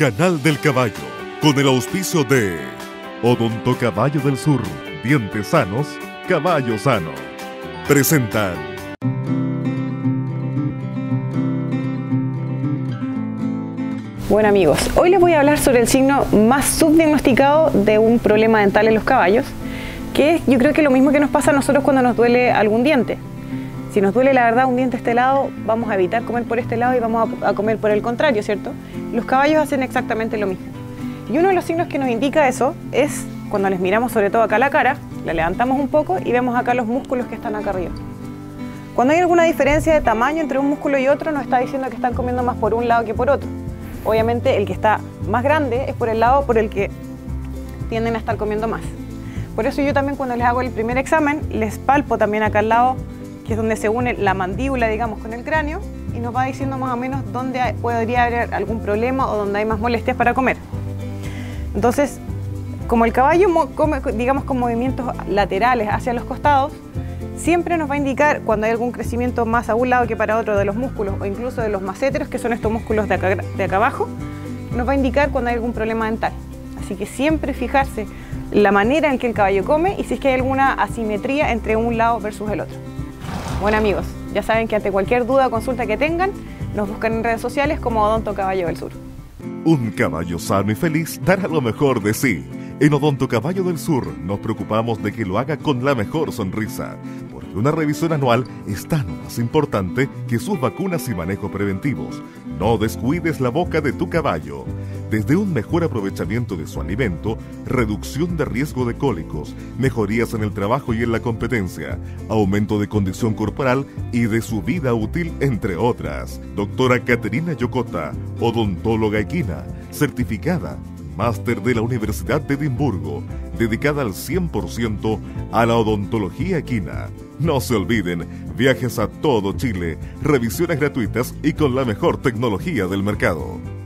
Canal del Caballo, con el auspicio de Odonto Caballo del Sur, dientes sanos, caballo sano. Presentan. Bueno amigos, hoy les voy a hablar sobre el signo más subdiagnosticado de un problema dental en los caballos, que es yo creo que lo mismo que nos pasa a nosotros cuando nos duele algún diente. Si nos duele la verdad un diente este lado, vamos a evitar comer por este lado y vamos a, comer por el contrario, ¿cierto? Los caballos hacen exactamente lo mismo. Y uno de los signos que nos indica eso es cuando les miramos sobre todo acá la cara, la levantamos un poco y vemos acá los músculos que están acá arriba. Cuando hay alguna diferencia de tamaño entre un músculo y otro, nos está diciendo que están comiendo más por un lado que por otro. Obviamente el que está más grande es por el lado por el que tienden a estar comiendo más. Por eso yo también cuando les hago el primer examen, les palpo también acá al lado que es donde se une la mandíbula, digamos, con el cráneo, y nos va diciendo más o menos dónde podría haber algún problema o dónde hay más molestias para comer. Entonces, como el caballo come, digamos, con movimientos laterales hacia los costados, siempre nos va a indicar cuando hay algún crecimiento más a un lado que para otro de los músculos o incluso de los macéteros, que son estos músculos de acá, de acá abajo, nos va a indicar cuando hay algún problema dental. Así que siempre fijarse la manera en que el caballo come y si es que hay alguna asimetría entre un lado versus el otro. Bueno amigos, ya saben que ante cualquier duda o consulta que tengan, nos buscan en redes sociales como Odonto Caballo del Sur. Un caballo sano y feliz dará lo mejor de sí. En Odonto Caballo del Sur nos preocupamos de que lo haga con la mejor sonrisa, una revisión anual es tan más importante que sus vacunas y manejo preventivos. No descuides la boca de tu caballo desde un mejor aprovechamiento de su alimento, reducción de riesgo de cólicos, mejorías en el trabajo y en la competencia, aumento de condición corporal y de su vida útil, entre otras. Doctora Caterina Yocota, odontóloga equina, certificada, máster de la Universidad de Edimburgo, dedicada al 100% a la odontología equina. No se olviden, viajes a todo Chile, revisiones gratuitas y con la mejor tecnología del mercado.